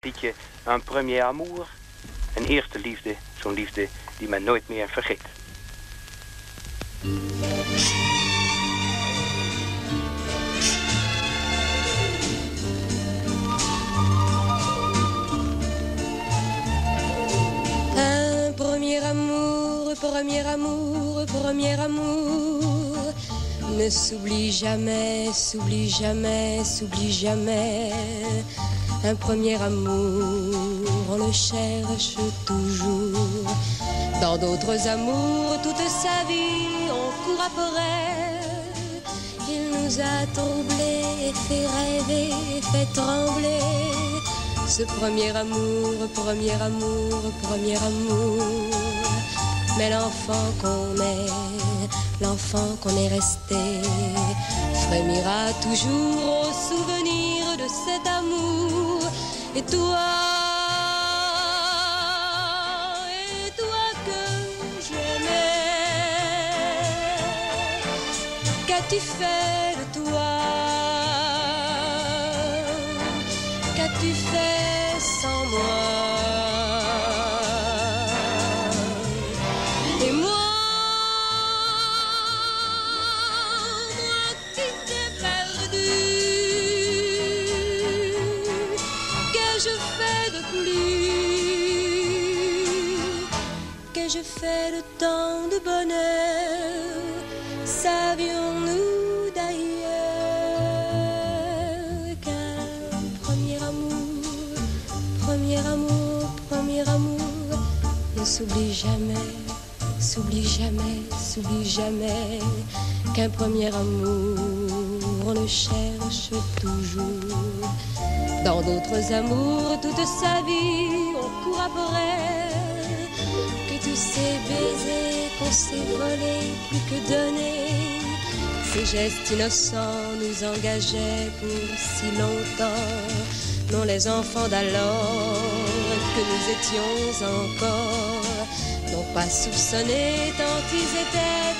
liedje een premier amour. Een eerste liefde, zo'n liefde die men nooit meer vergeet. Un premier amour, premier amour, premier amour ne s'oublie jamais, s'oublie jamais, s'oublie jamais. Un premier amour, on le cherche toujours. Dans d'autres amours, toute sa vie, on court après. Il nous a troublés, fait rêver, fait trembler. Ce premier amour, premier amour, premier amour. Mais l'enfant qu'on est, l'enfant qu'on est resté, frémira toujours au souvenir de cet amour. Et toi, et toi que j'aimais, qu'as-tu fait de toi? Qu'as-tu fait sans moi? Je fais de tant de bonheur Savions-nous d'ailleurs qu'un premier amour, premier amour, premier amour ne s'oublie jamais, s'oublie jamais, s'oublie jamais qu'un premier amour on le cherche toujours. Dans d'autres amours, toute sa vie, s'est volés, plus que donnés. Ces gestes innocents nous engageaient pour si longtemps. Non, les enfants d'alors que nous étions encore n'ont pas soupçonné tant ils étaient